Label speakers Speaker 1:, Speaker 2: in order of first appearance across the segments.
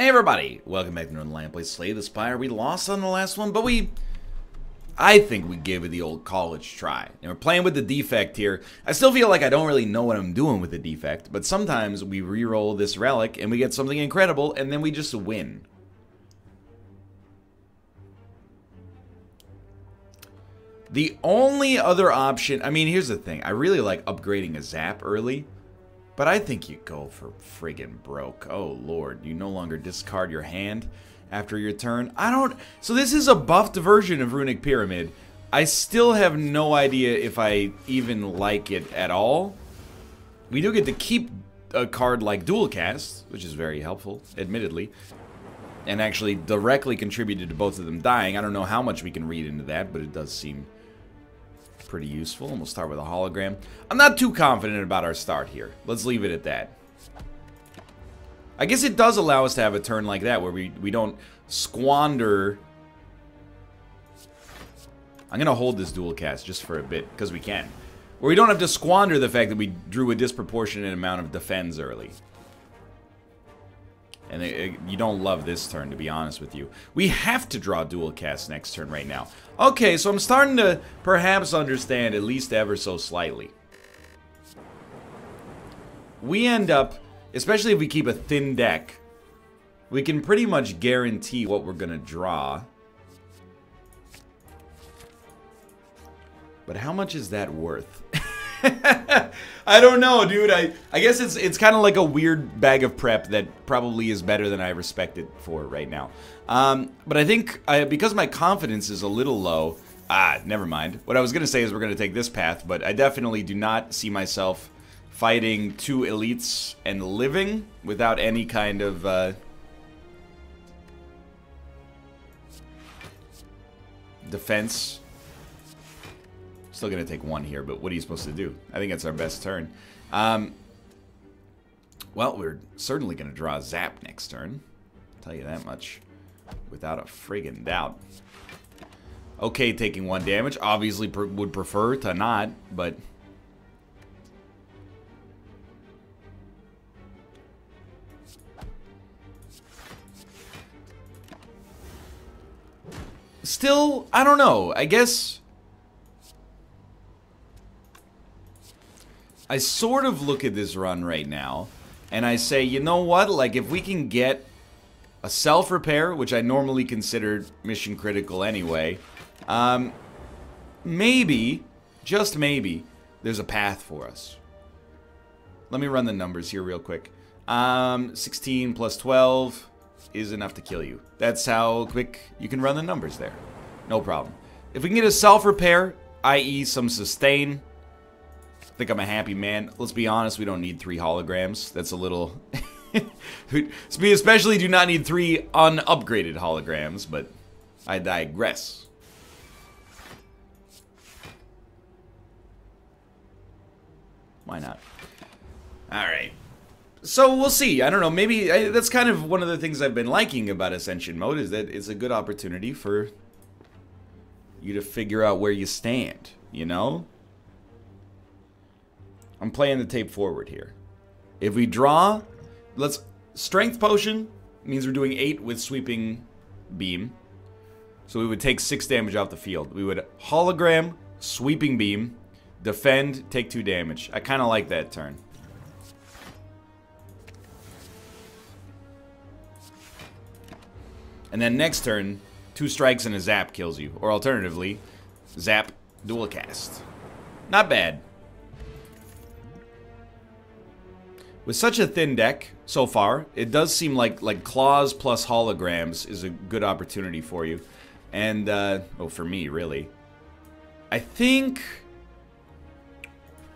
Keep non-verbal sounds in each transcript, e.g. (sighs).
Speaker 1: Hey everybody, welcome back to another Lion Play Slay the Spire. We lost on the last one, but we... I think we gave it the old college try. And we're playing with the defect here. I still feel like I don't really know what I'm doing with the defect, but sometimes we re-roll this relic and we get something incredible, and then we just win. The only other option... I mean, here's the thing. I really like upgrading a Zap early. But I think you go for friggin' broke. Oh, lord. You no longer discard your hand after your turn. I don't... So this is a buffed version of Runic Pyramid. I still have no idea if I even like it at all. We do get to keep a card like Dual Cast, which is very helpful, admittedly. And actually directly contributed to both of them dying. I don't know how much we can read into that, but it does seem pretty useful. And we'll start with a hologram. I'm not too confident about our start here. Let's leave it at that. I guess it does allow us to have a turn like that where we, we don't squander... I'm going to hold this dual cast just for a bit, because we can. Where we don't have to squander the fact that we drew a disproportionate amount of defense early. And it, it, you don't love this turn, to be honest with you. We have to draw dual cast next turn right now. Okay, so I'm starting to perhaps understand, at least ever so slightly. We end up, especially if we keep a thin deck, we can pretty much guarantee what we're going to draw. But how much is that worth? (laughs) (laughs) I don't know, dude. I, I guess it's it's kind of like a weird bag of prep that probably is better than I respect it for right now. Um, but I think I, because my confidence is a little low, ah, never mind. What I was going to say is we're going to take this path, but I definitely do not see myself fighting two elites and living without any kind of... Uh, defense Still going to take one here, but what are you supposed to do? I think it's our best turn. Um, well, we're certainly going to draw Zap next turn. I'll tell you that much. Without a friggin' doubt. Okay, taking one damage. Obviously pr would prefer to not, but... Still, I don't know. I guess I sort of look at this run right now, and I say, you know what? Like, if we can get a self-repair, which I normally consider mission critical anyway, um, maybe, just maybe, there's a path for us. Let me run the numbers here real quick. Um, 16 plus 12 is enough to kill you. That's how quick you can run the numbers there. No problem. If we can get a self-repair, i.e. some sustain, think I'm a happy man. Let's be honest, we don't need three holograms. That's a little... (laughs) we especially do not need three unupgraded holograms, but I digress. Why not? Alright. So we'll see. I don't know. Maybe I, that's kind of one of the things I've been liking about Ascension mode is that it's a good opportunity for you to figure out where you stand, you know? I'm playing the tape forward here. If we draw, let's... Strength Potion means we're doing 8 with Sweeping Beam. So we would take 6 damage off the field. We would Hologram, Sweeping Beam, Defend, take 2 damage. I kind of like that turn. And then next turn, 2 strikes and a Zap kills you. Or alternatively, Zap, Dual Cast. Not bad. With such a thin deck so far, it does seem like like claws plus holograms is a good opportunity for you. And, uh, oh, for me, really. I think...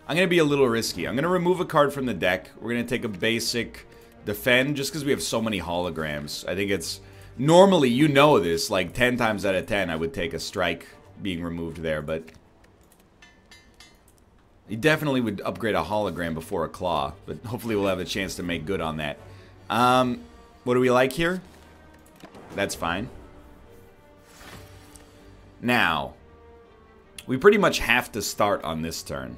Speaker 1: I'm going to be a little risky. I'm going to remove a card from the deck. We're going to take a basic defend just because we have so many holograms. I think it's... Normally, you know this, like 10 times out of 10, I would take a strike being removed there, but he definitely would upgrade a hologram before a claw, but hopefully we'll have a chance to make good on that. Um, what do we like here? That's fine. Now, we pretty much have to start on this turn.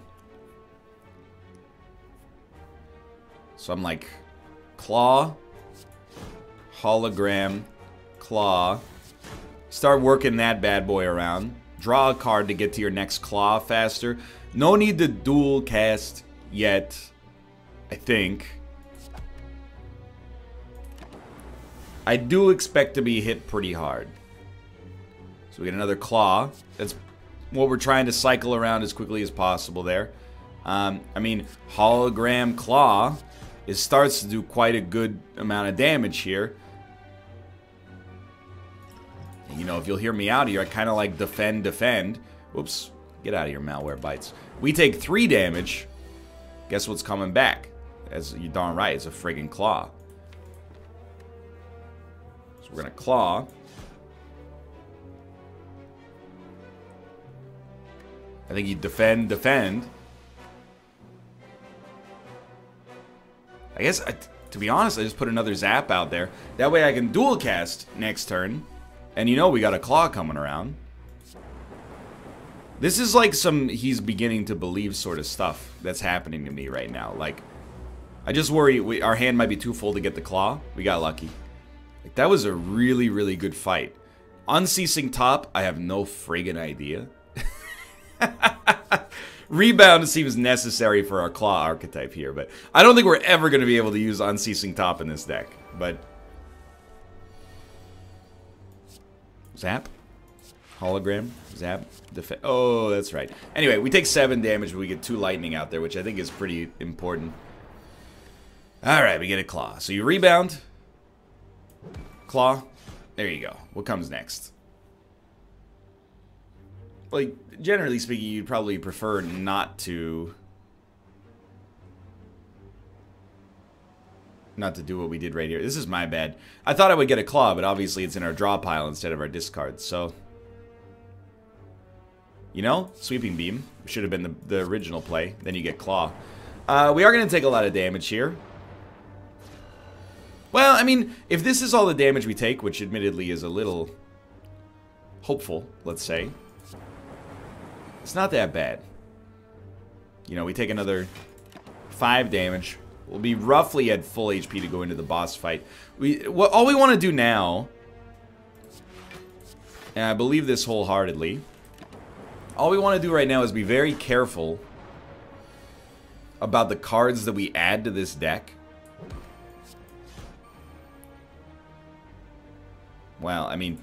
Speaker 1: So I'm like, claw, hologram, claw. Start working that bad boy around. Draw a card to get to your next claw faster. No need to dual cast yet, I think. I do expect to be hit pretty hard. So we get another claw. That's what we're trying to cycle around as quickly as possible there. Um, I mean, hologram claw it starts to do quite a good amount of damage here. You know, if you'll hear me out here, I kind of like defend, defend. Whoops. Get out of here, Malwarebytes. We take three damage. Guess what's coming back? As you're darn right, it's a friggin' claw. So we're gonna claw. I think you defend, defend. I guess, to be honest, I just put another zap out there. That way I can dual cast next turn. And you know we got a claw coming around. This is like some he's beginning to believe sort of stuff that's happening to me right now. Like, I just worry we, our hand might be too full to get the claw. We got lucky. Like, that was a really, really good fight. Unceasing top, I have no friggin' idea. (laughs) Rebound seems necessary for our claw archetype here, but I don't think we're ever going to be able to use Unceasing Top in this deck. But Zap, hologram, zap. Oh, that's right. Anyway, we take seven damage, but we get two lightning out there, which I think is pretty important. All right, we get a claw. So you rebound, claw. There you go. What comes next? like generally speaking, you'd probably prefer not to not to do what we did right here. This is my bad. I thought I would get a claw, but obviously it's in our draw pile instead of our discard, so... You know, Sweeping Beam should have been the, the original play. Then you get Claw. Uh, we are going to take a lot of damage here. Well, I mean, if this is all the damage we take, which admittedly is a little hopeful, let's say, it's not that bad. You know, we take another 5 damage. We'll be roughly at full HP to go into the boss fight. We All we want to do now, and I believe this wholeheartedly, all we want to do right now is be very careful about the cards that we add to this deck. Well, I mean,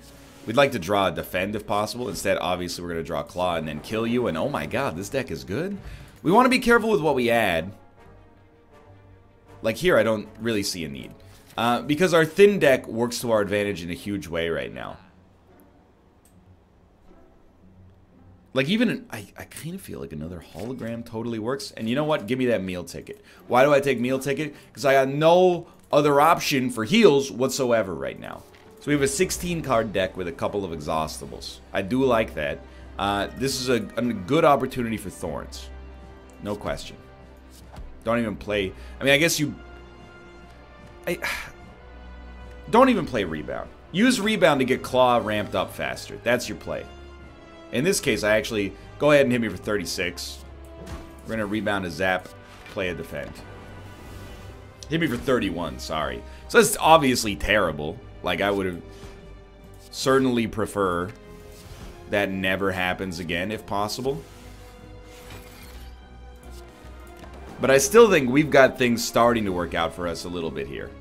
Speaker 1: We'd like to draw a defend if possible. Instead, obviously, we're going to draw claw and then kill you. And oh my god, this deck is good. We want to be careful with what we add. Like here, I don't really see a need. Uh, because our thin deck works to our advantage in a huge way right now. Like even, I, I kind of feel like another hologram totally works. And you know what? Give me that meal ticket. Why do I take meal ticket? Because I got no other option for heals whatsoever right now. So we have a 16 card deck with a couple of exhaustibles. I do like that. Uh, this is a, a, good opportunity for Thorns. No question. Don't even play... I mean, I guess you... I, (sighs) don't even play Rebound. Use Rebound to get Claw ramped up faster. That's your play. In this case, I actually... Go ahead and hit me for 36. We're going to Rebound a Zap, play a Defend. Hit me for 31, sorry. So that's obviously terrible. Like, I would have certainly prefer that never happens again if possible. But I still think we've got things starting to work out for us a little bit here.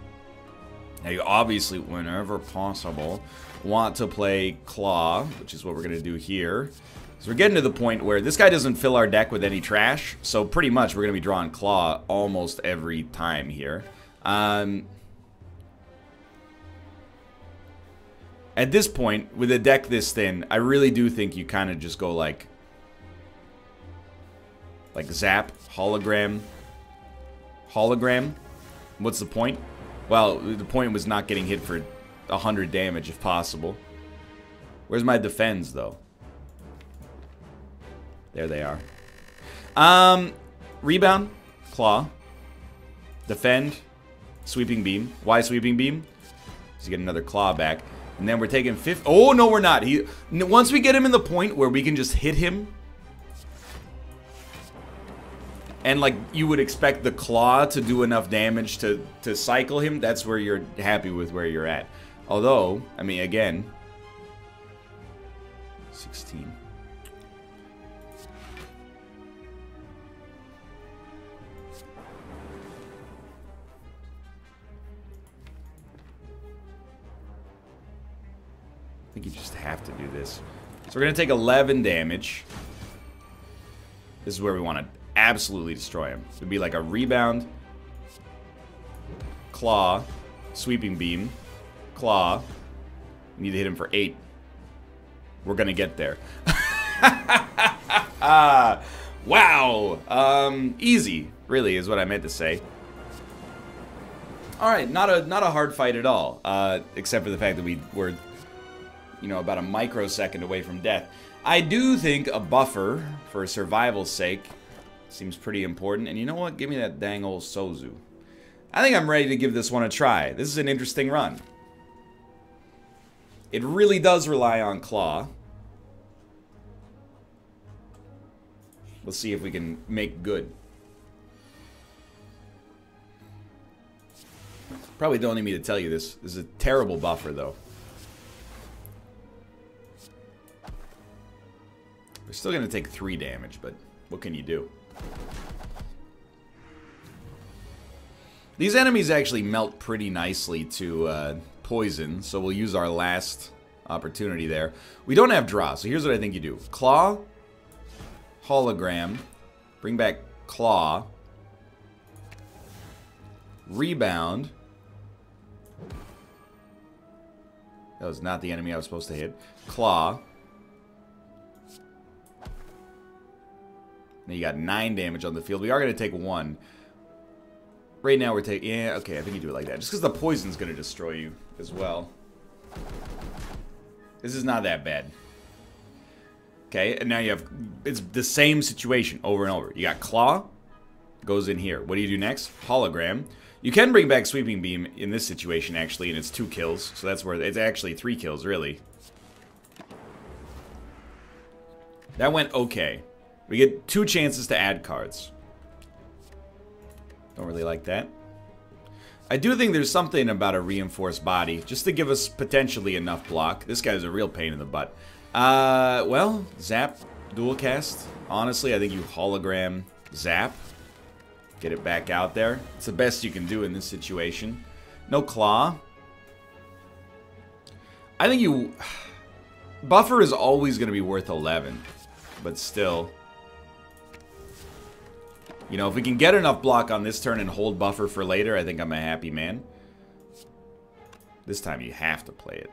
Speaker 1: Now, you obviously, whenever possible, want to play Claw, which is what we're going to do here. So we're getting to the point where this guy doesn't fill our deck with any trash, so pretty much we're going to be drawing Claw almost every time here. Um, At this point, with a deck this thin, I really do think you kind of just go like... Like Zap, Hologram, Hologram. What's the point? Well, the point was not getting hit for 100 damage if possible. Where's my defense, though? There they are. Um, Rebound, Claw, Defend, Sweeping Beam. Why Sweeping Beam? To get another Claw back. And then we're taking fifth. Oh, no, we're not. He Once we get him in the point where we can just hit him. And like you would expect the claw to do enough damage to to cycle him, that's where you're happy with where you're at. Although, I mean, again, 16. I think you just have to do this. So we're going to take 11 damage. This is where we want to absolutely destroy him. It would be like a rebound, claw, sweeping beam, claw. Need to hit him for 8. We're to get there. (laughs) wow. Um, easy, really, is what I meant to say. All right, not a not a hard fight at all, uh, except for the fact that we were you know, about a microsecond away from death. I do think a buffer, for survival's sake, seems pretty important. And you know what? Give me that dang old Sozu. I think I'm ready to give this one a try. This is an interesting run. It really does rely on Claw. Let's see if we can make good. Probably don't need me to tell you this. This is a terrible buffer, though. We're still going to take 3 damage, but what can you do? These enemies actually melt pretty nicely to uh, poison, so we'll use our last opportunity there. We don't have draw, so here's what I think you do. Claw, hologram, bring back claw, rebound. That was not the enemy I was supposed to hit. Claw, Now you got 9 damage on the field. We are going to take 1. Right now we're taking... Yeah, okay, I think you do it like that. Just because the poison's going to destroy you as well. This is not that bad. Okay, and now you have... It's the same situation over and over. You got Claw. Goes in here. What do you do next? Hologram. You can bring back Sweeping Beam in this situation, actually, and it's two kills. So that's where... It's actually three kills, really. That went okay. We get two chances to add cards. Don't really like that. I do think there's something about a reinforced body, just to give us potentially enough block. This guy's a real pain in the butt. Uh, well, Zap, dual cast. Honestly, I think you hologram Zap. Get it back out there. It's the best you can do in this situation. No claw. I think you... (sighs) Buffer is always going to be worth 11. But still... You know, if we can get enough block on this turn and hold buffer for later, I think I'm a happy man. This time you have to play it.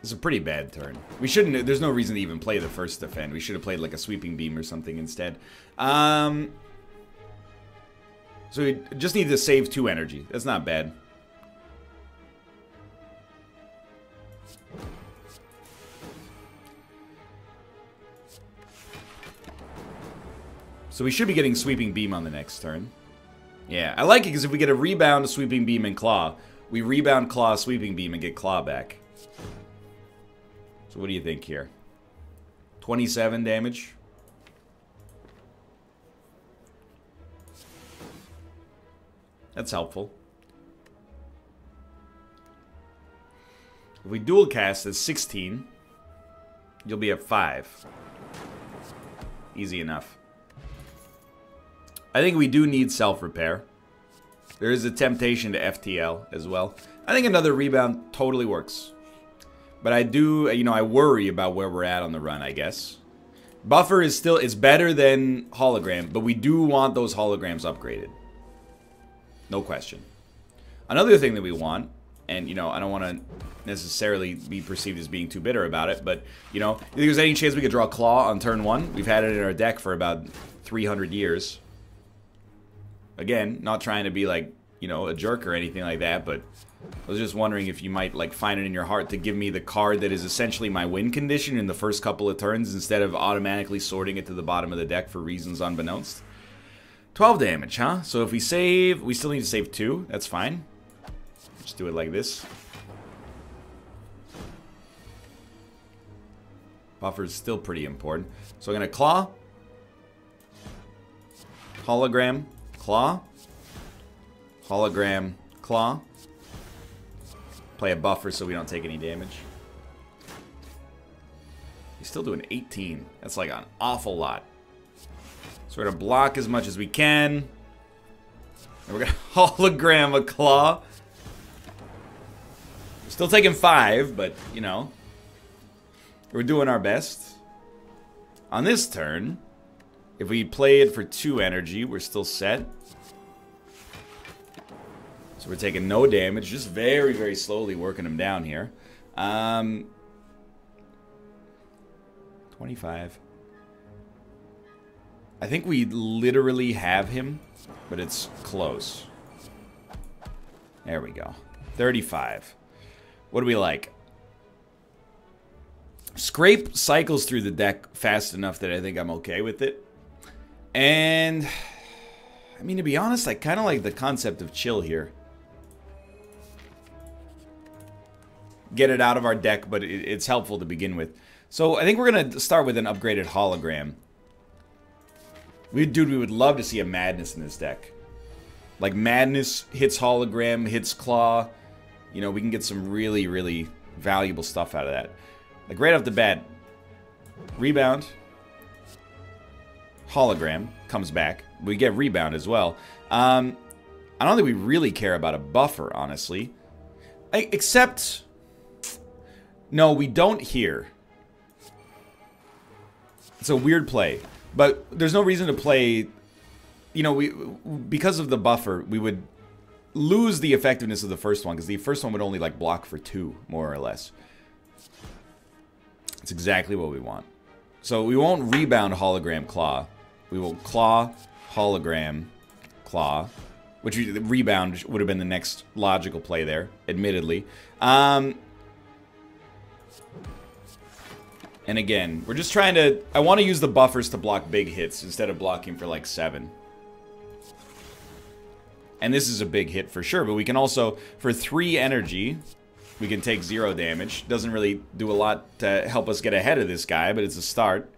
Speaker 1: It's a pretty bad turn. We shouldn't, there's no reason to even play the first defend. We should have played like a sweeping beam or something instead. Um, so we just need to save two energy. That's not bad. So we should be getting Sweeping Beam on the next turn. Yeah, I like it because if we get a rebound, Sweeping Beam, and Claw, we rebound, Claw, Sweeping Beam, and get Claw back. So what do you think here? 27 damage? That's helpful. If we dual cast at 16, you'll be at 5. Easy enough. I think we do need self-repair. There is a temptation to FTL as well. I think another rebound totally works. But I do, uh, you know, I worry about where we're at on the run, I guess. Buffer is still, it's better than hologram, but we do want those holograms upgraded. No question. Another thing that we want, and, you know, I don't want to necessarily be perceived as being too bitter about it, but, you know, if there's any chance we could draw Claw on turn one? We've had it in our deck for about 300 years. Again, not trying to be like, you know, a jerk or anything like that, but I was just wondering if you might like find it in your heart to give me the card that is essentially my win condition in the first couple of turns instead of automatically sorting it to the bottom of the deck for reasons unbeknownst. 12 damage, huh? So if we save, we still need to save two. That's fine. Just do it like this. Buffer is still pretty important. So I'm going to claw. Hologram. Claw. Hologram. Claw. Play a buffer so we don't take any damage. He's still doing 18. That's like an awful lot. So we're going to block as much as we can. And we're going (laughs) to hologram a claw. Still taking five, but, you know. We're doing our best. On this turn, if we play it for two energy, we're still set. So we're taking no damage, just very, very slowly working him down here. Um, 25. I think we literally have him, but it's close. There we go. 35. What do we like? Scrape cycles through the deck fast enough that I think I'm okay with it. And, I mean, to be honest, I kind of like the concept of chill here. Get it out of our deck, but it's helpful to begin with. So I think we're going to start with an upgraded hologram. We, dude, we would love to see a Madness in this deck. Like, Madness hits hologram, hits claw. You know, we can get some really, really valuable stuff out of that. Like, right off the bat, rebound, hologram comes back. We get rebound as well. Um, I don't think we really care about a buffer, honestly. I, except... No, we don't here. It's a weird play. But there's no reason to play... You know, we because of the buffer, we would lose the effectiveness of the first one, because the first one would only, like, block for two, more or less. It's exactly what we want. So we won't rebound hologram claw. We will claw, hologram, claw. Which rebound would have been the next logical play there, admittedly. Um, And again, we're just trying to... I want to use the buffers to block big hits instead of blocking for like seven. And this is a big hit for sure, but we can also, for three energy, we can take zero damage. Doesn't really do a lot to help us get ahead of this guy, but it's a start.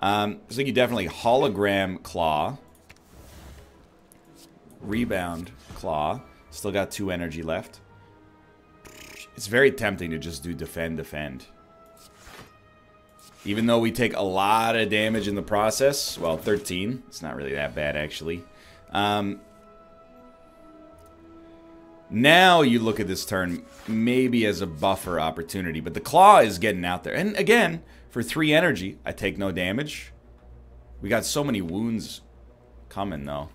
Speaker 1: Um, so you definitely hologram claw. Rebound claw. Still got two energy left. It's very tempting to just do defend, defend. Even though we take a lot of damage in the process, well, 13. It's not really that bad, actually. Um, now you look at this turn maybe as a buffer opportunity, but the claw is getting out there. And again, for 3 energy, I take no damage. We got so many wounds coming, though.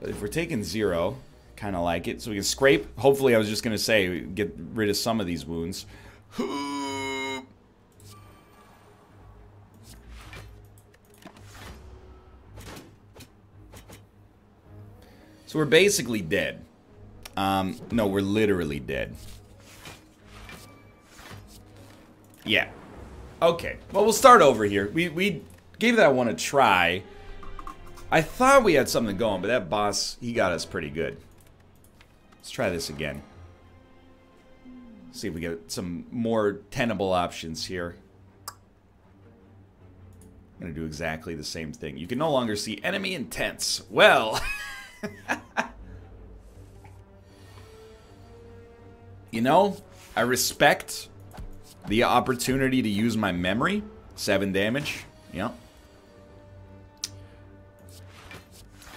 Speaker 1: But if we're taking 0, kind of like it. So we can scrape. Hopefully, I was just going to say, get rid of some of these wounds. So we're basically dead. Um, no, we're literally dead. Yeah. Okay. Well, we'll start over here. We, we gave that one a try. I thought we had something going, but that boss, he got us pretty good. Let's try this again. See if we get some more tenable options here. I'm going to do exactly the same thing. You can no longer see enemy intents. Well... (laughs) (laughs) you know, I respect the opportunity to use my memory. Seven damage. Yeah.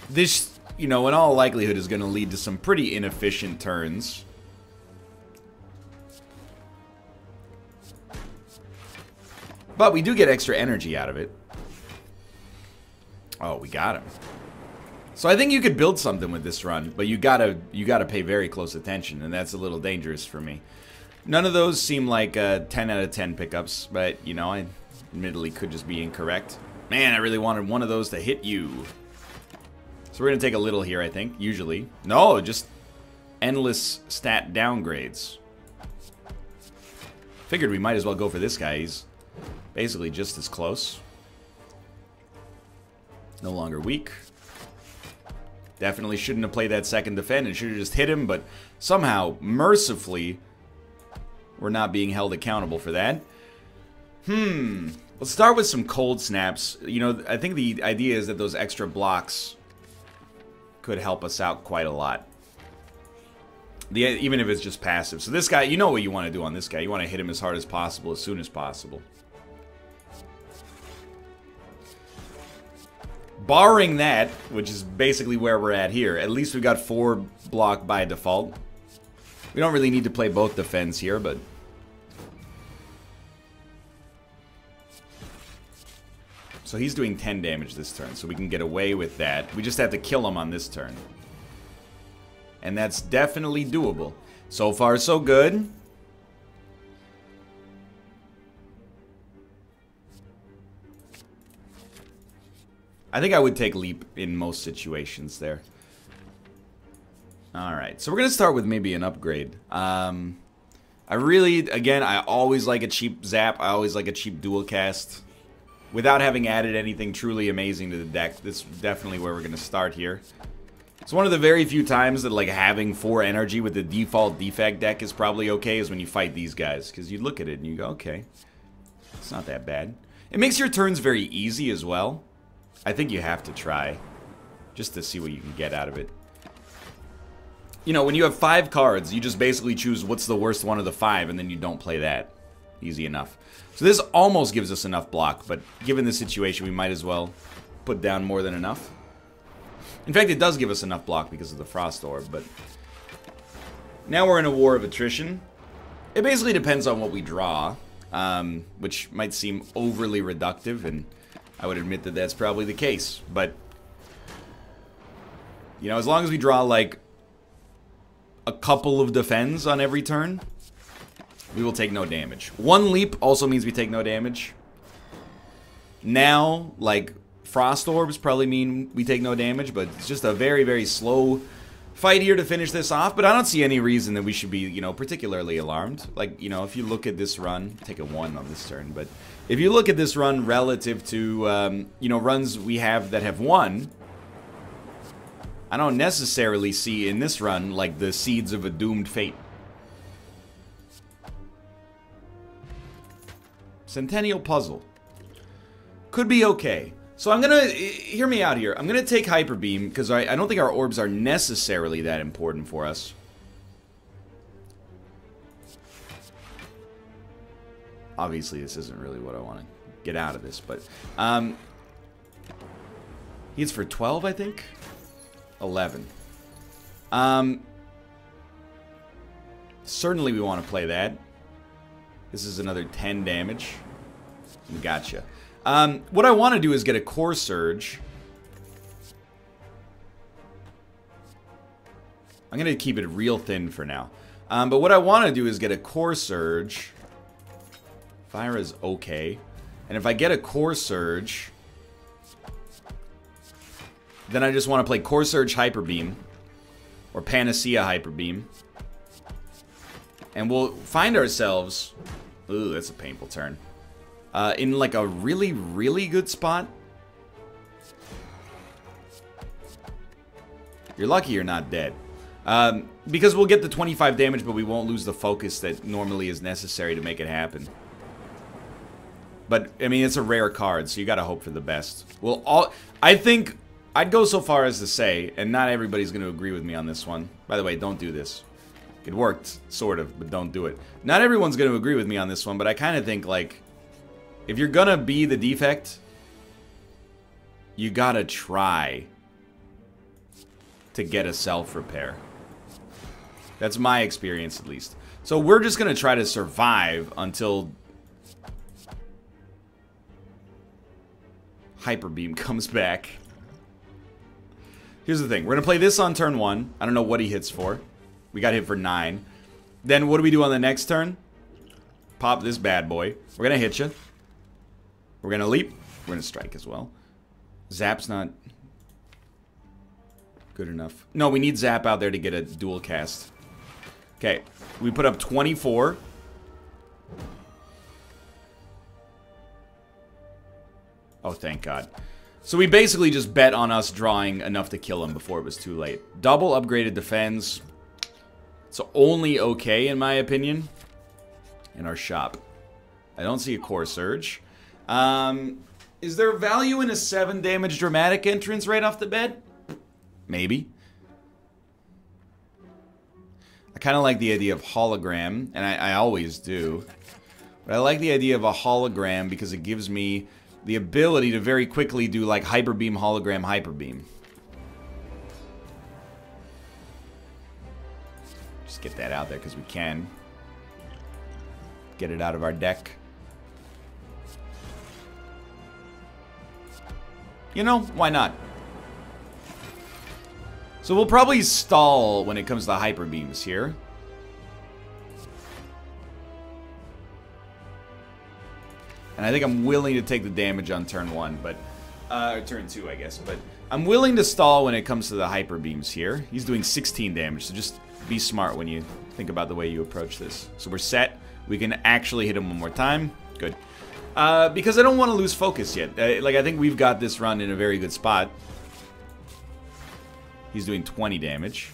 Speaker 1: This you know, in all likelihood is going to lead to some pretty inefficient turns. But we do get extra energy out of it. Oh, we got him. So I think you could build something with this run, but you gotta you gotta pay very close attention, and that's a little dangerous for me. None of those seem like uh, 10 out of 10 pickups, but you know, I admittedly could just be incorrect. Man, I really wanted one of those to hit you. So we're to take a little here, I think, usually. No, just endless stat downgrades. Figured we might as well go for this guy. He's basically just as close. No longer weak. Definitely shouldn't have played that second defend and should have just hit him, but somehow, mercifully, we're not being held accountable for that. Hmm. Let's start with some cold snaps. You know, I think the idea is that those extra blocks could help us out quite a lot. The, even if it's just passive. So this guy, you know what you want to do on this guy. You want to hit him as hard as possible, as soon as possible. Barring that, which is basically where we're at here, at least we got four block by default. We don't really need to play both defense here, but... So he's doing 10 damage this turn, so we can get away with that. We just have to kill him on this turn. And that's definitely doable. So far, so good. I think I would take Leap in most situations there. Alright, so we're going to start with maybe an upgrade. Um, I really, again, I always like a cheap Zap. I always like a cheap dual cast. Without having added anything truly amazing to the deck, this is definitely where we're going to start here. It's one of the very few times that like having 4 energy with the default defect deck is probably okay is when you fight these guys. Because you look at it and you go, okay, it's not that bad. It makes your turns very easy as well. I think you have to try. Just to see what you can get out of it. You know, when you have five cards, you just basically choose what's the worst one of the five, and then you don't play that. Easy enough. So this almost gives us enough block, but given the situation, we might as well put down more than enough. In fact, it does give us enough block because of the Frost Orb, but... Now we're in a war of attrition. It basically depends on what we draw, um, which might seem overly reductive, and I would admit that that's probably the case, but... You know, as long as we draw, like, a couple of defends on every turn, we will take no damage. One leap also means we take no damage. Now, like, frost orbs probably mean we take no damage, but it's just a very, very slow fight here to finish this off. But I don't see any reason that we should be, you know, particularly alarmed. Like, you know, if you look at this run, take a one on this turn, but if you look at this run relative to, um, you know, runs we have that have won, I don't necessarily see in this run, like, the seeds of a doomed fate. Centennial Puzzle. Could be okay. So I'm gonna, hear me out here. I'm gonna take Hyper Beam, because I, I don't think our orbs are necessarily that important for us. Obviously, this isn't really what I want to get out of this, but... Um, he's for 12, I think? 11. Um, certainly we want to play that. This is another 10 damage. Gotcha. Um, what I want to do is get a Core Surge. I'm going to keep it real thin for now. Um, but what I want to do is get a Core Surge. Is okay. And if I get a Core Surge, then I just want to play Core Surge Hyper Beam. Or Panacea Hyper Beam. And we'll find ourselves... Ooh, that's a painful turn. Uh, in like a really, really good spot. You're lucky you're not dead. Um, because we'll get the 25 damage, but we won't lose the focus that normally is necessary to make it happen. But, I mean, it's a rare card, so you gotta hope for the best. Well, all... I think... I'd go so far as to say, and not everybody's gonna agree with me on this one. By the way, don't do this. It worked, sort of, but don't do it. Not everyone's gonna agree with me on this one, but I kind of think, like... If you're gonna be the defect, you gotta try to get a self-repair. That's my experience, at least. So we're just gonna try to survive until Hyper Beam (laughs) comes back. Here's the thing. We're going to play this on turn one. I don't know what he hits for. We got hit for nine. Then what do we do on the next turn? Pop this bad boy. We're going to hit you. We're going to leap. We're going to strike as well. Zap's not good enough. No, we need Zap out there to get a dual cast. Okay. We put up 24. Oh, thank God. So we basically just bet on us drawing enough to kill him before it was too late. Double upgraded defense. It's only okay, in my opinion, in our shop. I don't see a core surge. Um, is there value in a 7 damage dramatic entrance right off the bat? Maybe. I kind of like the idea of hologram, and I, I always do. But I like the idea of a hologram because it gives me the ability to very quickly do like hyper beam, hologram, hyper beam. Just get that out there because we can. Get it out of our deck. You know, why not? So we'll probably stall when it comes to hyper beams here. And I think I'm willing to take the damage on turn one, but uh, turn two, I guess. But I'm willing to stall when it comes to the hyper beams here. He's doing 16 damage, so just be smart when you think about the way you approach this. So we're set. We can actually hit him one more time. Good. Uh, because I don't want to lose focus yet. Uh, like, I think we've got this run in a very good spot. He's doing 20 damage.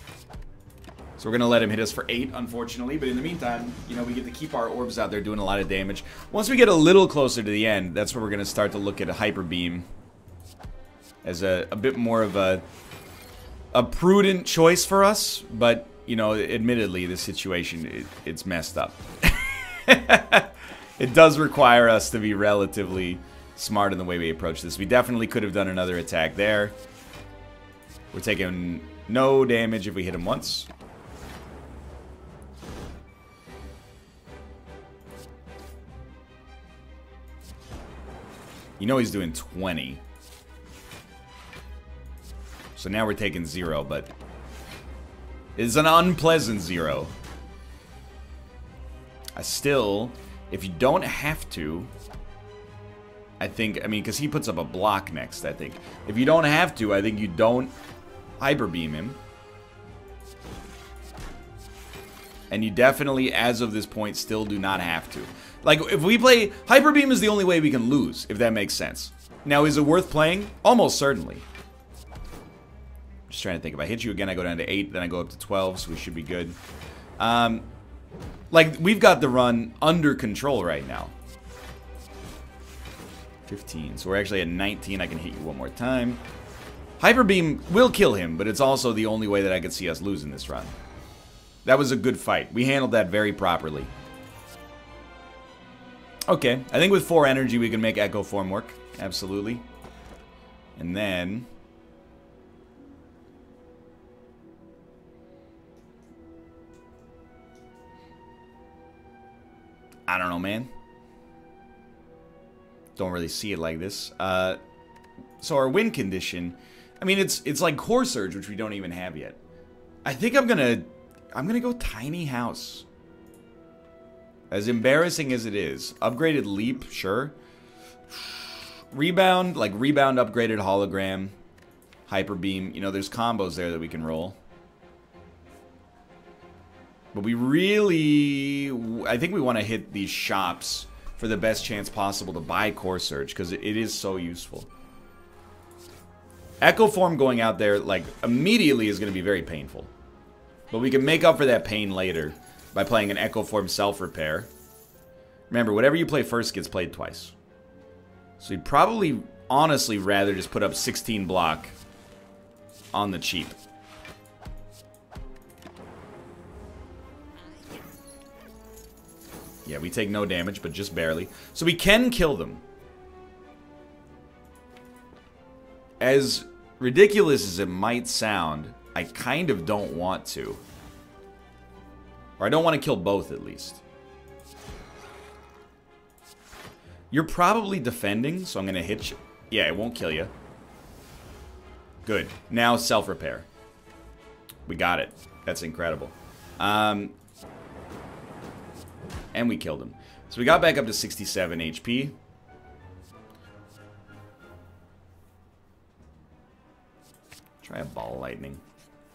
Speaker 1: So we're going to let him hit us for 8, unfortunately. But in the meantime, you know, we get to keep our orbs out there doing a lot of damage. Once we get a little closer to the end, that's where we're going to start to look at a Hyper Beam as a, a bit more of a, a prudent choice for us. But, you know, admittedly, the situation, it, it's messed up. (laughs) it does require us to be relatively smart in the way we approach this. We definitely could have done another attack there. We're taking no damage if we hit him once. You know he's doing 20. So now we're taking zero, but it's an unpleasant zero. I still if you don't have to, I think, I mean, because he puts up a block next, I think. If you don't have to, I think you don't Hyper Beam him. And you definitely, as of this point, still do not have to. Like, if we play... Hyper Beam is the only way we can lose, if that makes sense. Now, is it worth playing? Almost certainly. Just trying to think. If I hit you again, I go down to 8, then I go up to 12, so we should be good. Um, like, we've got the run under control right now. 15. So we're actually at 19. I can hit you one more time. Hyper Beam will kill him, but it's also the only way that I could see us losing this run. That was a good fight. We handled that very properly. Okay, I think with 4 energy we can make Echo Form work. Absolutely. And then... I don't know, man. Don't really see it like this. Uh, so our win condition, I mean, it's it's like Core Surge, which we don't even have yet. I think I'm gonna, I'm gonna go Tiny House. As embarrassing as it is, upgraded Leap, sure. Rebound, like Rebound upgraded Hologram, Hyper Beam. You know, there's combos there that we can roll. But we really, I think we want to hit these shops for the best chance possible to buy Core Surge because it is so useful. Echo Form going out there, like, immediately is going to be very painful. But we can make up for that pain later by playing an Echo Form Self-Repair. Remember, whatever you play first gets played twice. So you'd probably, honestly, rather just put up 16 block on the cheap. Yeah, we take no damage, but just barely. So we can kill them. As ridiculous as it might sound, I kind of don't want to. Or I don't want to kill both, at least. You're probably defending, so I'm going to hit you. Yeah, it won't kill you. Good. Now self-repair. We got it. That's incredible. Um, and we killed him. So we got back up to 67 HP. Try a ball lightning.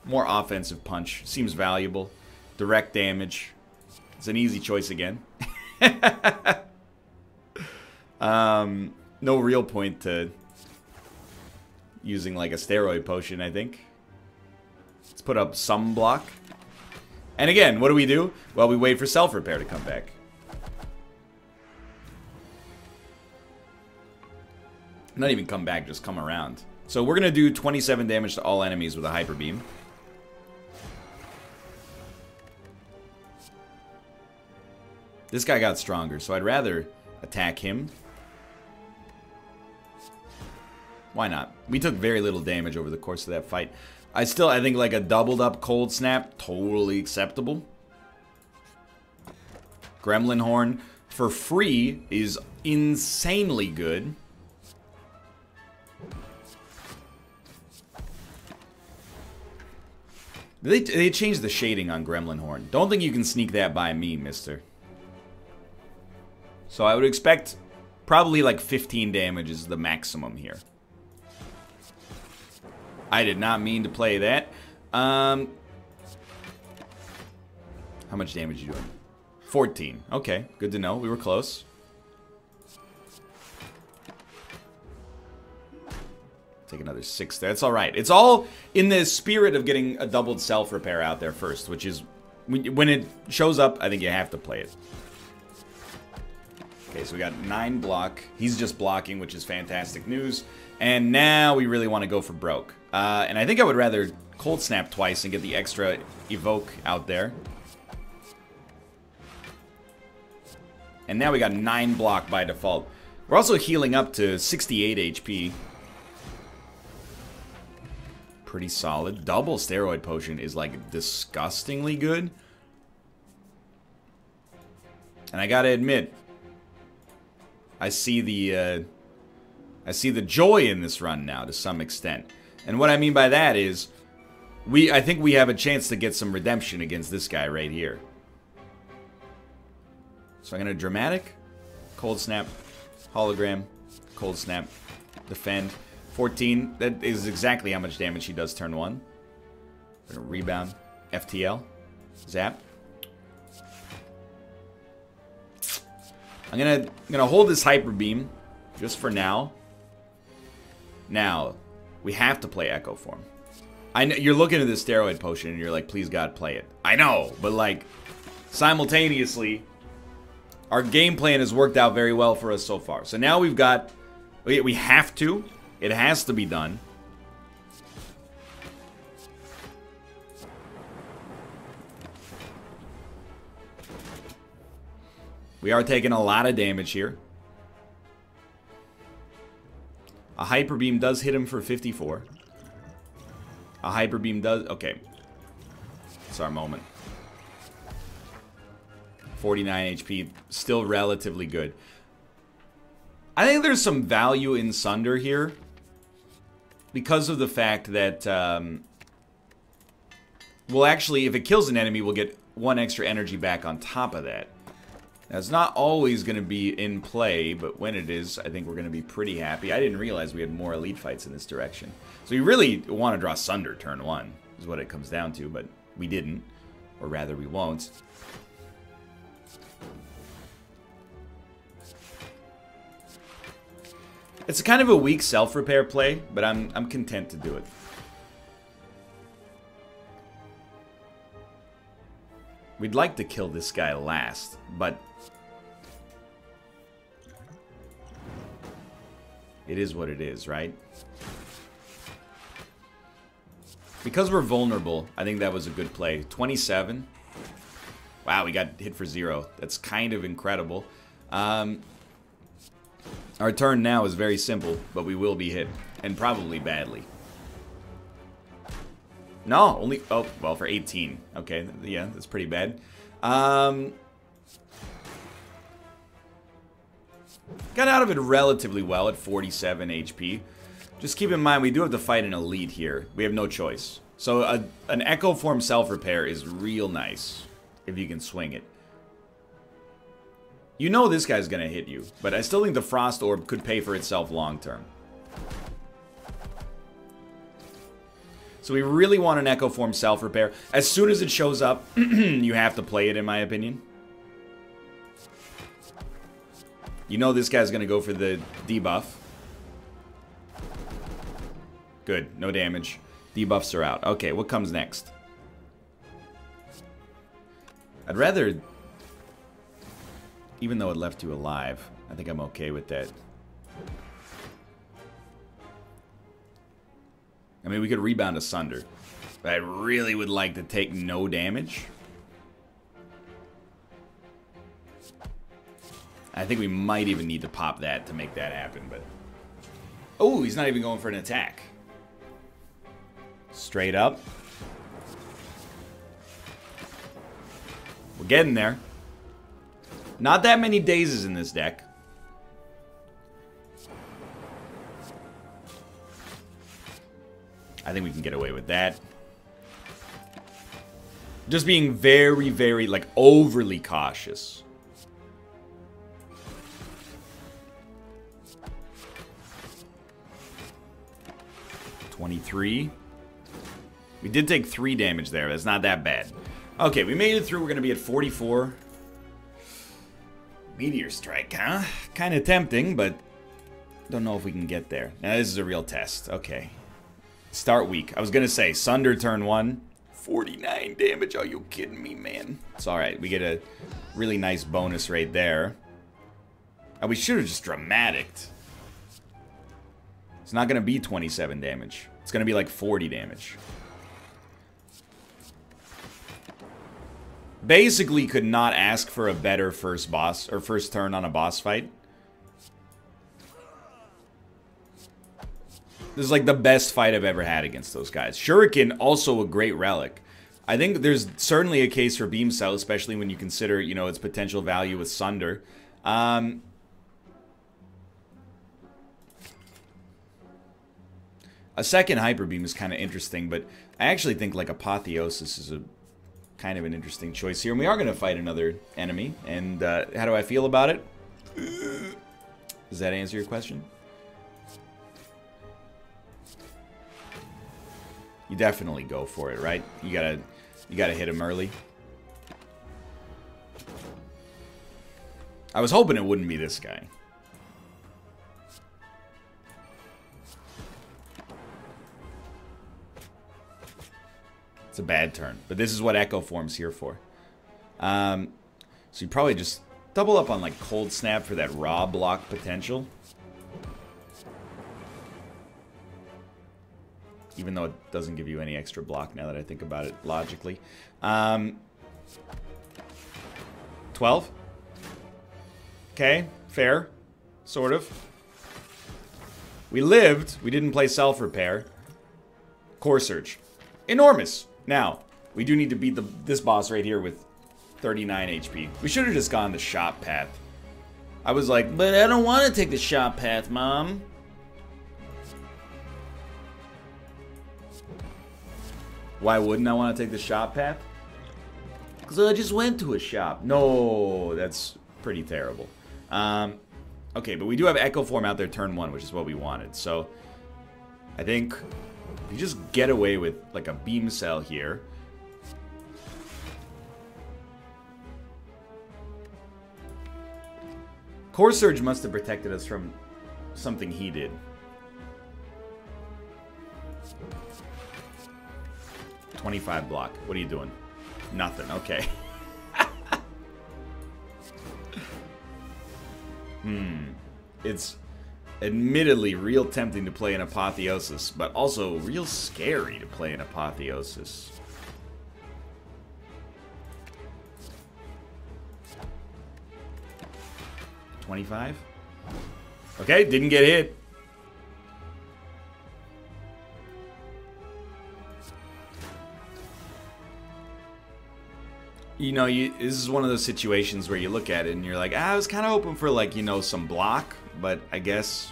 Speaker 1: More offensive punch. Seems valuable. Direct damage. It's an easy choice again. (laughs) um, no real point to using like a steroid potion, I think. Let's put up some block. And again, what do we do? Well, we wait for self-repair to come back. Not even come back, just come around. So we're going to do 27 damage to all enemies with a Hyper Beam. This guy got stronger, so I'd rather attack him. Why not? We took very little damage over the course of that fight. I still, I think like a doubled up cold snap, totally acceptable. Gremlin Horn for free is insanely good. They, they changed the shading on Gremlin Horn. Don't think you can sneak that by me, mister. So I would expect probably like 15 damage is the maximum here. I did not mean to play that. Um, how much damage you doing? 14. Okay, good to know. We were close. Take another six there. That's all right. It's all in the spirit of getting a doubled self-repair out there first, which is... When it shows up, I think you have to play it. Okay, so we got nine block. He's just blocking, which is fantastic news. And now we really want to go for broke. Uh, and I think I would rather cold snap twice and get the extra evoke out there. And now we got 9 block by default. We're also healing up to 68 HP. Pretty solid. Double steroid potion is like disgustingly good. And I gotta admit, I see the uh, I see the joy in this run now to some extent. And what I mean by that is we I think we have a chance to get some redemption against this guy right here. So I'm going to dramatic, cold snap, hologram, cold snap, defend. 14, that is exactly how much damage he does turn 1. rebound, FTL, zap. I'm gonna I'm gonna hold this hyper beam just for now. Now, we have to play Echo Form. I know you're looking at the steroid potion and you're like, please God, play it. I know, but like simultaneously, our game plan has worked out very well for us so far. So now we've got we have to. It has to be done. We are taking a lot of damage here. A Hyper Beam does hit him for 54. A Hyper Beam does... Okay. It's our moment. 49 HP. Still relatively good. I think there's some value in Sunder here. Because of the fact that... Um, well, actually, if it kills an enemy, we'll get one extra energy back on top of that. Now, it's not always going to be in play, but when it is, I think we're going to be pretty happy. I didn't realize we had more elite fights in this direction. So we really want to draw Sunder turn one, is what it comes down to, but we didn't. Or rather, we won't. It's a kind of a weak self-repair play, but I'm, I'm content to do it. We'd like to kill this guy last, but It is what it is, right? Because we're vulnerable, I think that was a good play. 27. Wow, we got hit for zero. That's kind of incredible. Um, our turn now is very simple, but we will be hit. And probably badly. No, only... Oh, well, for 18. Okay, yeah, that's pretty bad. Um, Got out of it relatively well at 47 HP. Just keep in mind, we do have to fight an elite here. We have no choice. So a, an Echo Form self-repair is real nice, if you can swing it. You know this guy's to hit you, but I still think the Frost Orb could pay for itself long term. So we really want an Echo Form self-repair. As soon as it shows up, (clears throat) you have to play it, in my opinion. You know this guy's going to go for the debuff. Good. No damage. Debuffs are out. Okay, what comes next? I'd rather... Even though it left you alive, I think I'm okay with that. I mean, we could rebound asunder. But I really would like to take no damage. I think we might even need to pop that to make that happen, but... Oh, he's not even going for an attack. Straight up. We're getting there. Not that many dazes in this deck. I think we can get away with that. Just being very, very, like, overly cautious. 23. We did take 3 damage there. That's not that bad. Okay, we made it through. We're going to be at 44. Meteor Strike, huh? Kind of tempting, but don't know if we can get there. Now, this is a real test. Okay. Start weak. I was going to say, Sunder turn 1. 49 damage. Are you kidding me, man? It's alright. We get a really nice bonus right there. Oh, we should have just dramaticked. It's not going to be 27 damage. It's going to be like 40 damage. Basically could not ask for a better first boss, or first turn on a boss fight. This is like the best fight I've ever had against those guys. Shuriken, also a great relic. I think there's certainly a case for Beam Cell, especially when you consider, you know, its potential value with Sunder. Um, A second Hyper Beam is kind of interesting, but I actually think like Apotheosis is a kind of an interesting choice here. And we are going to fight another enemy. And uh, how do I feel about it? Does that answer your question? You definitely go for it, right? You gotta, you gotta hit him early. I was hoping it wouldn't be this guy. It's a bad turn. But this is what Echo Form's here for. Um, so you probably just double up on like Cold Snap for that raw block potential. Even though it doesn't give you any extra block now that I think about it logically. Um, 12. Okay, fair. Sort of. We lived. We didn't play self-repair. Core Surge. Enormous. Now, we do need to beat the, this boss right here with 39 HP. We should have just gone the shop path. I was like, but I don't want to take the shop path, Mom. Why wouldn't I want to take the shop path? Because I just went to a shop. No, that's pretty terrible. Um, okay, but we do have Echo Form out there turn one, which is what we wanted. So, I think if you just get away with like a beam cell here. Core Surge must have protected us from something he did. Twenty-five block. What are you doing? Nothing. Okay. (laughs) hmm. It's admittedly real tempting to play an Apotheosis, but also real scary to play an Apotheosis. Twenty-five. Okay, didn't get hit. you know, you, this is one of those situations where you look at it and you're like, ah, I was kind of hoping for like, you know, some block, but I guess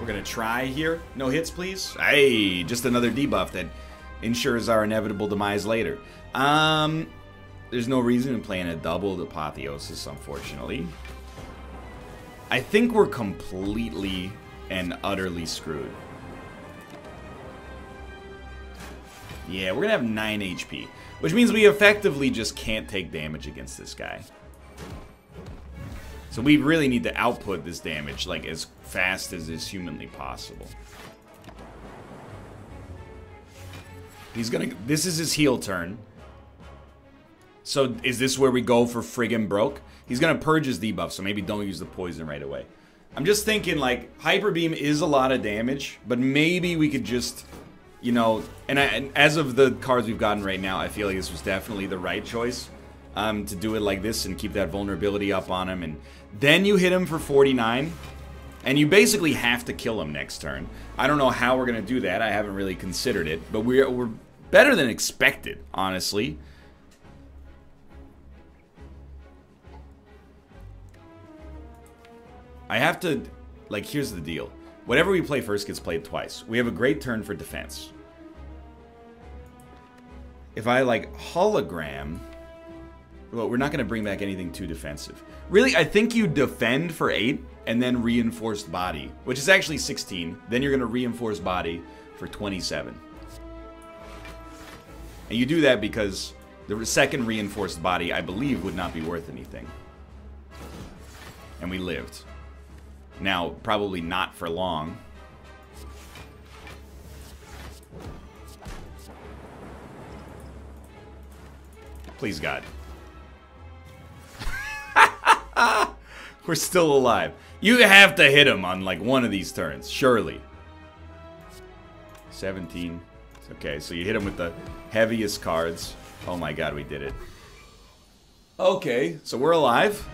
Speaker 1: we're going to try here. No hits, please. Hey, just another debuff that ensures our inevitable demise later. Um, there's no reason in playing a doubled Apotheosis, unfortunately. I think we're completely and utterly screwed. Yeah, we're going to have 9 HP. Which means we effectively just can't take damage against this guy. So we really need to output this damage like as fast as is humanly possible. He's gonna. This is his heel turn. So is this where we go for friggin' broke? He's gonna purge his debuff, so maybe don't use the poison right away. I'm just thinking like hyper beam is a lot of damage, but maybe we could just, you know, and, I, and as of the cards we've gotten right now, I feel like this was definitely the right choice um, to do it like this and keep that vulnerability up on him, and then you hit him for 49. And you basically have to kill him next turn. I don't know how we're going to do that. I haven't really considered it. But we're, we're better than expected, honestly. I have to... Like, here's the deal. Whatever we play first gets played twice. We have a great turn for defense. If I, like, hologram... Well, we're not going to bring back anything too defensive. Really, I think you defend for 8 and then reinforced body, which is actually 16. Then you're going to reinforce body for 27. And you do that because the second reinforced body, I believe, would not be worth anything. And we lived. Now, probably not for long. Please, God. (laughs) We're still alive. You have to hit him on like one of these turns, surely. 17. Okay, so you hit him with the heaviest cards. Oh my god, we did it. Okay, so we're alive.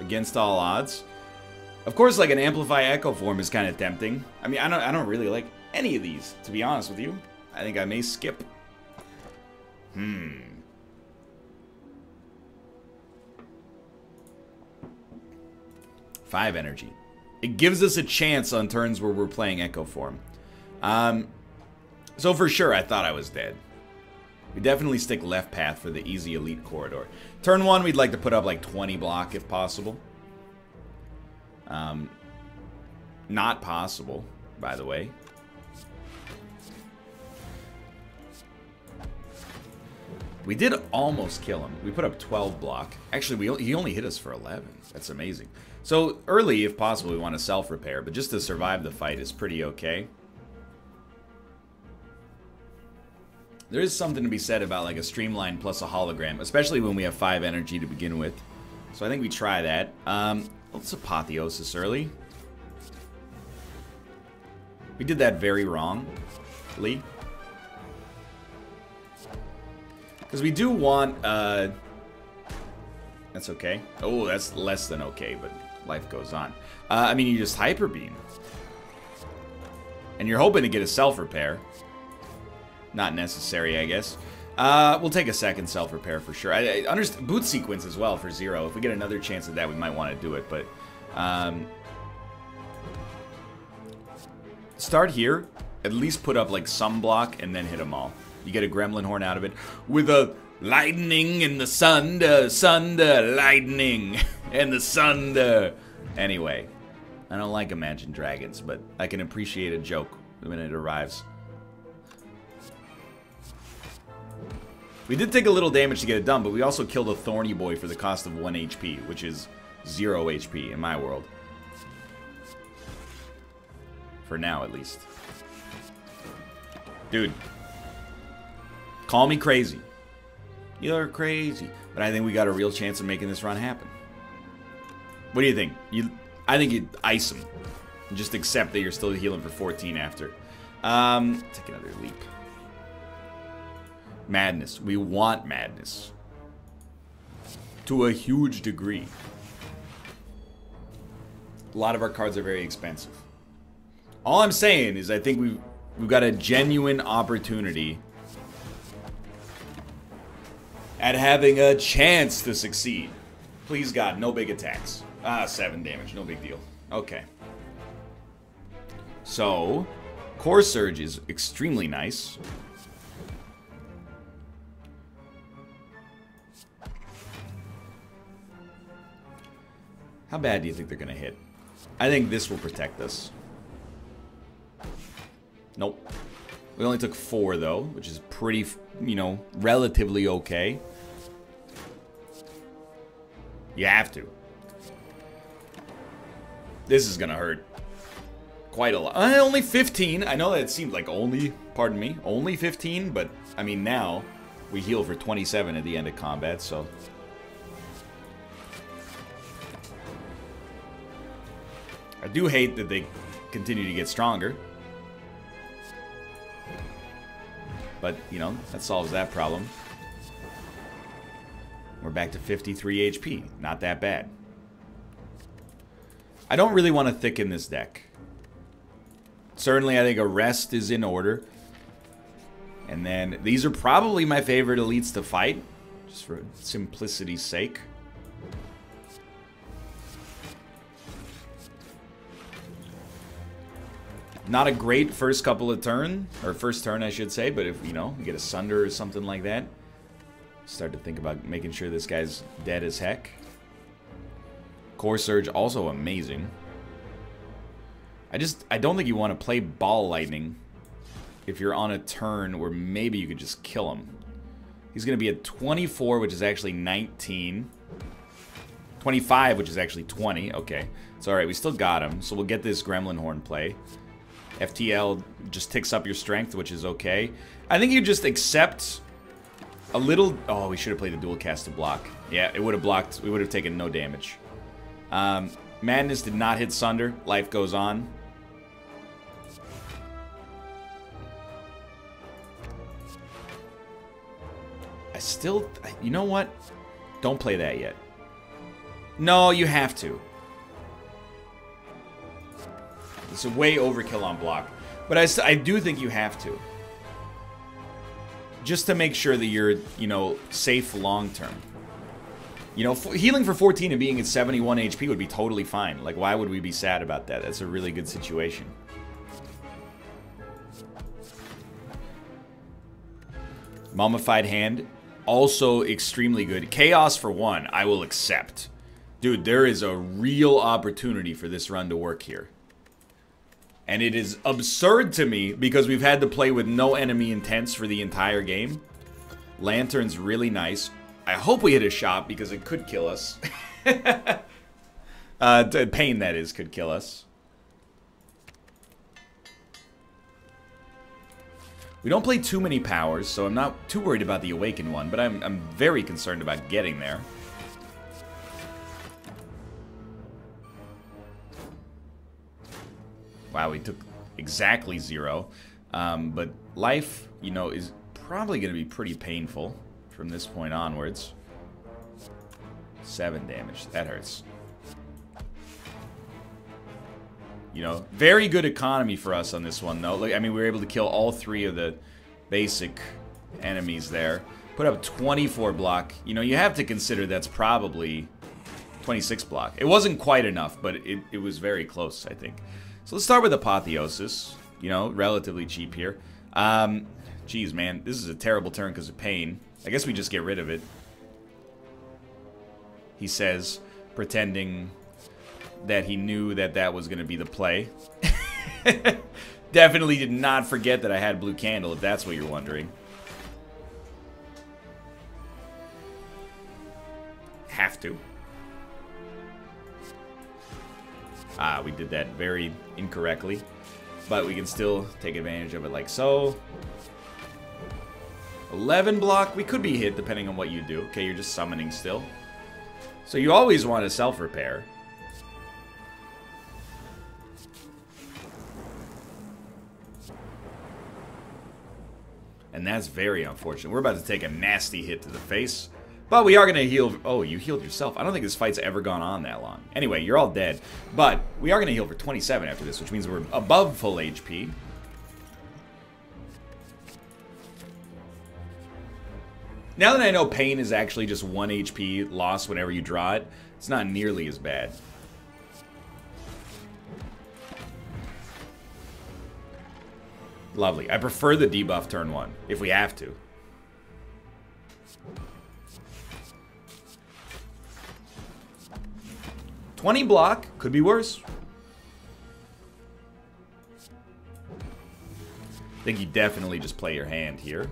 Speaker 1: Against all odds. Of course, like an Amplify Echo form is kind of tempting. I mean, I don't, I don't really like any of these, to be honest with you. I think I may skip. Hmm. Five energy. It gives us a chance on turns where we're playing Echo Form. Um, so for sure, I thought I was dead. We definitely stick left path for the easy elite corridor. Turn one, we'd like to put up like 20 block if possible. Um, not possible, by the way. We did almost kill him. We put up 12 block. Actually, we he only hit us for 11. That's amazing. So early, if possible, we want to self-repair, but just to survive the fight is pretty okay. There is something to be said about like a streamline plus a hologram, especially when we have 5 energy to begin with. So I think we try that. Um, let's apotheosis early. We did that very wrong, Lee. Because we do want, uh... That's okay. Oh, that's less than okay, but life goes on. Uh, I mean, you just Hyper Beam. And you're hoping to get a self-repair. Not necessary, I guess. Uh, we'll take a second self-repair for sure. I, I understand boot sequence as well for zero. If we get another chance at that, we might want to do it. But um, start here. At least put up like some block and then hit them all. You get a gremlin horn out of it with a lightning and the thunder, thunder, lightning (laughs) and the thunder. Anyway, I don't like Imagine Dragons, but I can appreciate a joke when it arrives. We did take a little damage to get it done, but we also killed a Thorny Boy for the cost of 1 HP, which is 0 HP in my world. For now, at least. Dude. Call me crazy. You're crazy. But I think we got a real chance of making this run happen. What do you think? You, I think you ice him. Just accept that you're still healing for 14 after. Um, take another leap. Madness. We want madness. To a huge degree. A lot of our cards are very expensive. All I'm saying is I think we've, we've got a genuine opportunity at having a chance to succeed. Please God, no big attacks. Ah, seven damage, no big deal. Okay. So, Core Surge is extremely nice. How bad do you think they're going to hit? I think this will protect us. Nope. We only took four, though, which is pretty, you know, relatively okay. You have to. This is to hurt. quite a lot. Uh, only 15. I know that it seemed like only, pardon me, only 15, but I mean now we heal for 27 at the end of combat, so. I do hate that they continue to get stronger. But, you know, that solves that problem. We're back to 53 HP. Not that bad. I don't really want to thicken this deck. Certainly, I think a rest is in order. And then, these are probably my favorite elites to fight. Just for simplicity's sake. Not a great first couple of turn, or first turn I should say, but if, you know, you get a Sunder or something like that, start to think about making sure this guy's dead as heck. Core Surge, also amazing. I just, I don't think you want to play Ball Lightning if you're on a turn where maybe you could just kill him. He's going to be at 24, which is actually 19. 25, which is actually 20. Okay. It's alright. We still got him. So we'll get this Gremlin Horn play. FTL just ticks up your strength, which is okay. I think you just accept a little... Oh, we should have played the dual cast to block. Yeah, it would have blocked. We would have taken no damage. Um, Madness did not hit Sunder. Life goes on. I still... You know what? Don't play that yet. No, you have to. It's a way overkill on block. But I, I do think you have to. Just to make sure that you're, you know, safe long term. You know, healing for 14 and being at 71 HP would be totally fine. Like, why would we be sad about that? That's a really good situation. Mummified Hand, also extremely good. Chaos for one, I will accept. Dude, there is a real opportunity for this run to work here. And it is absurd to me because we've had to play with no enemy intents for the entire game. Lantern's really nice. I hope we hit a shot because it could kill us. (laughs) uh, pain, that is, could kill us. We don't play too many powers, so I'm not too worried about the Awakened one, but I'm, I'm very concerned about getting there. Wow, we took exactly zero. Um, but life, you know, is probably going to be pretty painful from this point onwards. Seven damage. That hurts. You know, very good economy for us on this one, though. I mean, we were able to kill all three of the basic enemies there. Put up 24 block. You know, you have to consider that's probably 26 block. It wasn't quite enough, but it, it was very close, I think. So let's start with Apotheosis. You know, relatively cheap here. Um, geez, man, this is a terrible turn because of pain. I guess we just get rid of it. He says, pretending that he knew that that was going to be the play. (laughs) Definitely did not forget that I had Blue Candle, if that's what you're wondering. Have to. Ah, we did that very incorrectly. But we can still take advantage of it like so. 11 block, we could be hit depending on what you do. Okay, you're just summoning still. So you always want to self-repair. And that's very unfortunate. We're about to take a nasty hit to the face. But we are going to heal... Oh, you healed yourself. I don't think this fight's ever gone on that long. Anyway, you're all dead. But we are going to heal for 27 after this, which means we're above full HP. Now that I know pain is actually just 1 HP loss whenever you draw it, it's not nearly as bad. Lovely. I prefer the debuff turn 1, if we have to. 20 block, could be worse. I think you definitely just play your hand here.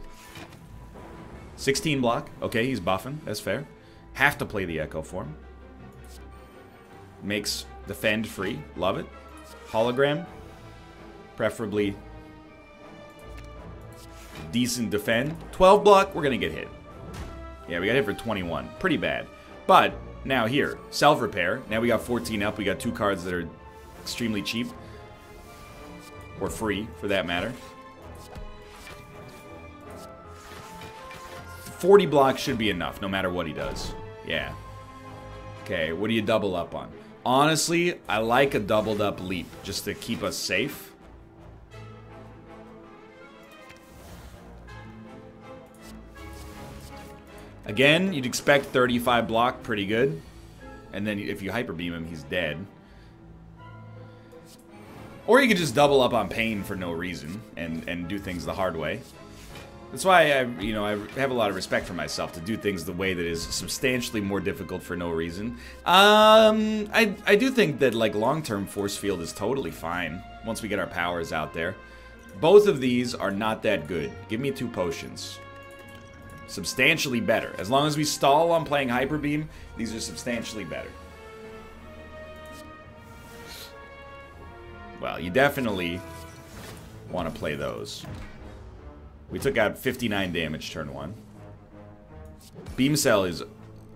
Speaker 1: 16 block, okay, he's buffing, that's fair. Have to play the Echo form. Makes defend free, love it. Hologram, Preferably decent defend. 12 block, we're going to get hit. Yeah, we got hit for 21. Pretty bad. But now here, self-repair. Now we got 14 up. We got two cards that are extremely cheap. Or free, for that matter. 40 blocks should be enough, no matter what he does. Yeah. Okay, what do you double up on? Honestly, I like a doubled up leap, just to keep us safe. Again, you'd expect 35 block, pretty good. And then if you hyper beam him, he's dead. Or you could just double up on pain for no reason and, and do things the hard way. That's why I, you know, I have a lot of respect for myself to do things the way that is substantially more difficult for no reason. Um, I, I do think that like long-term force field is totally fine once we get our powers out there. Both of these are not that good. Give me two potions substantially better. As long as we stall on playing Hyper Beam, these are substantially better. Well, you definitely want to play those. We took out 59 damage turn one. Beam Cell is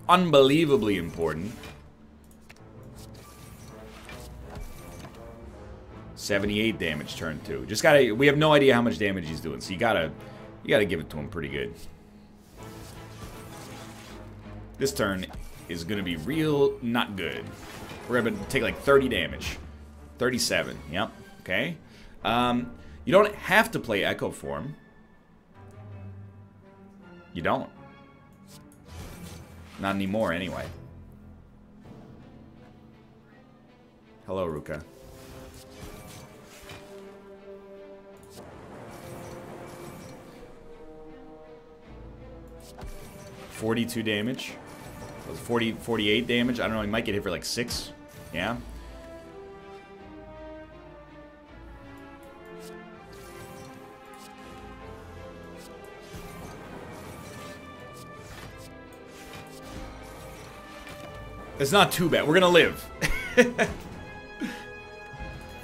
Speaker 1: unbelievably important. 78 damage turn two. Just gotta, we have no idea how much damage he's doing, so you gotta, you gotta give it to him pretty good. This turn is going to be real not good. We're going to take like 30 damage. 37. Yep. Okay. Um, you don't have to play Echo Form. You don't. Not anymore, anyway. Hello, Ruka. Forty-two damage. 40, 48 damage. I don't know, he might get hit for like 6. Yeah. It's not too bad. We're gonna live. (laughs)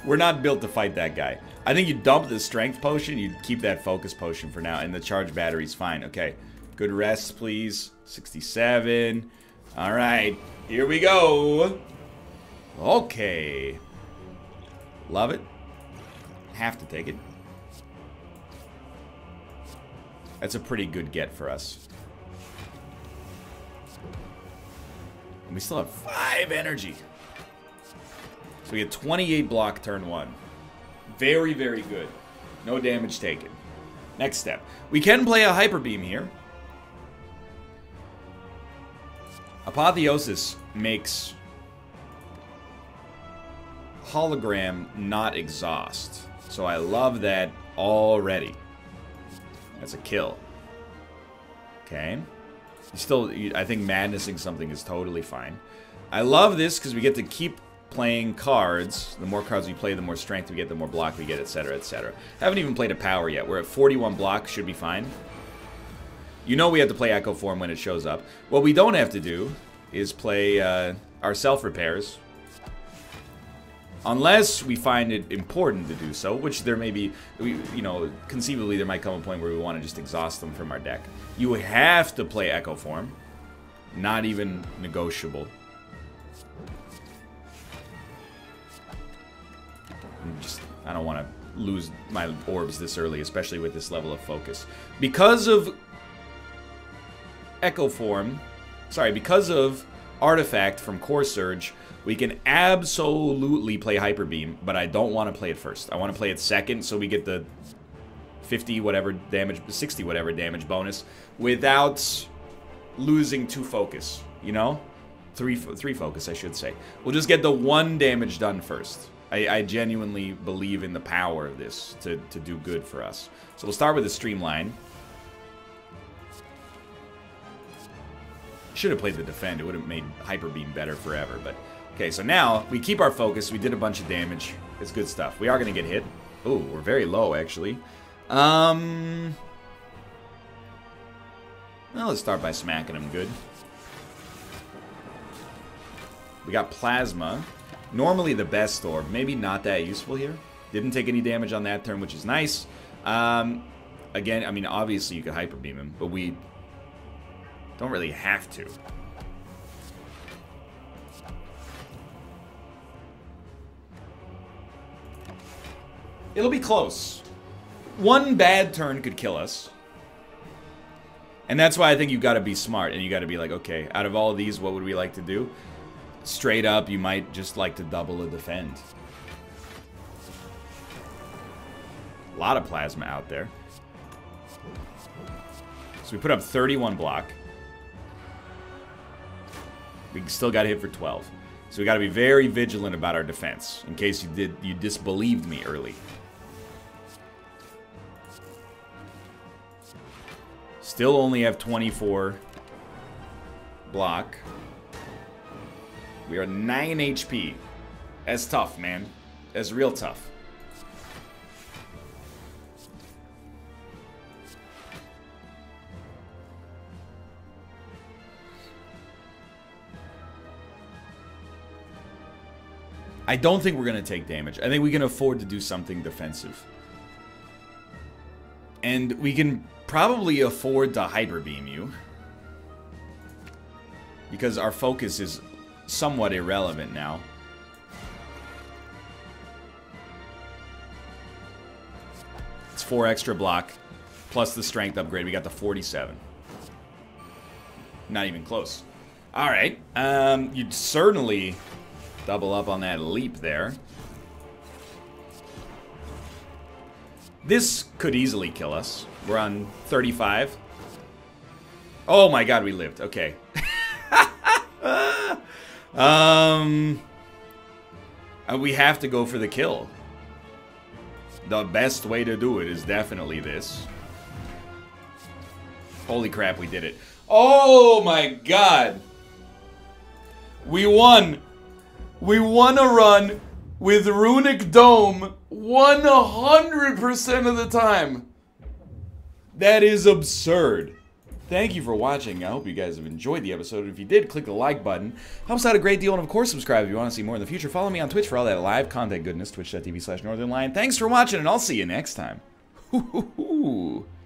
Speaker 1: We're not built to fight that guy. I think you dump the strength potion, you keep that focus potion for now, and the charge battery's fine. Okay. Good rest, please. 67. All right, here we go. Okay. Love it. Have to take it. That's a pretty good get for us. And we still have 5 energy. So we get 28 block turn 1. Very, very good. No damage taken. Next step. We can play a Hyper Beam here. Apotheosis makes hologram not exhaust. So I love that already. That's a kill. Okay. Still, I think madnessing something is totally fine. I love this because we get to keep playing cards. The more cards we play, the more strength we get, the more block we get, etc., etc. Haven't even played a power yet. We're at 41 block, should be fine. You know we have to play Echo Form when it shows up. What we don't have to do is play uh, our self-repairs. Unless we find it important to do so, which there may be, we, you know, conceivably there might come a point where we want to just exhaust them from our deck. You have to play Echo Form. Not even negotiable. Just, I don't want to lose my orbs this early, especially with this level of focus. Because of Echo Form, sorry, because of Artifact from Core Surge, we can absolutely play Hyper Beam, but I don't want to play it first. I want to play it second so we get the 50 whatever damage, 60 whatever damage bonus without losing two focus, you know? Three, three focus, I should say. We'll just get the one damage done first. I, I genuinely believe in the power of this to, to do good for us. So we'll start with the Streamline. Should have played the defend. It would have made Hyper Beam better forever. But okay, so now we keep our focus. We did a bunch of damage. It's good stuff. We are going to get hit. Oh, we're very low, actually. Um... Well, let's start by smacking him good. We got Plasma. Normally the best orb. Maybe not that useful here. Didn't take any damage on that turn, which is nice. Um, again, I mean, obviously you could Hyper Beam him, but we don't really have to. It'll be close. One bad turn could kill us. And that's why I think you've got to be smart and you got to be like, okay, out of all of these, what would we like to do? Straight up, you might just like to double a defend. A lot of plasma out there. So we put up 31 block. We still got hit for 12. So we got to be very vigilant about our defense in case you did you disbelieved me early. Still only have 24 block. We are 9 HP. That's tough, man. That's real tough. I don't think we're going to take damage. I think we can afford to do something defensive. And we can probably afford to Hyper Beam you. Because our focus is somewhat irrelevant now. It's 4 extra block, plus the strength upgrade. We got the 47. Not even close. Alright, um, you'd certainly double up on that leap there. This could easily kill us. We're on 35. Oh my god, we lived. Okay. (laughs) um, uh, we have to go for the kill. The best way to do it is definitely this. Holy crap, we did it. Oh my god. We won. We won a run with Runic Dome 100% of the time. That is absurd. Thank you for watching. I hope you guys have enjoyed the episode. If you did, click the like button. Helps out a great deal. And of course, subscribe if you want to see more in the future. Follow me on Twitch for all that live content goodness. Twitch.tv slash Northernlion. Thanks for watching, and I'll see you next time. (laughs)